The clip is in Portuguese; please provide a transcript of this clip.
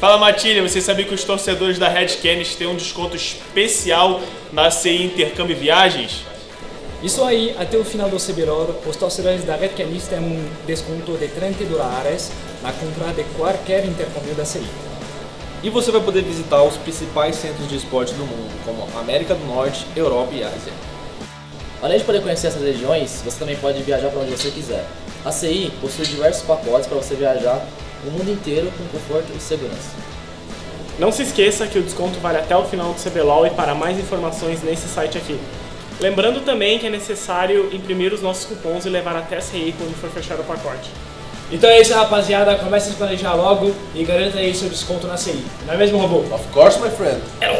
Fala Matilha, você sabia que os torcedores da Red Canids têm um desconto especial na CI Intercâmbio Viagens? Isso aí, até o final do CBLOL, os torcedores da Red Canids têm um desconto de 30 dólares na compra de qualquer intercâmbio da CI. E você vai poder visitar os principais centros de esporte do mundo, como América do Norte, Europa e Ásia. Além de poder conhecer essas regiões, você também pode viajar para onde você quiser. A CI possui diversos pacotes para você viajar o mundo inteiro com conforto e segurança. Não se esqueça que o desconto vale até o final do CBLOL e para mais informações nesse site aqui. Lembrando também que é necessário imprimir os nossos cupons e levar até a CI quando for fechar o pacote. Então é isso, rapaziada. Comece a se planejar logo e garanta aí seu desconto na CI. Não é mesmo, robô? Of course, my friend. É!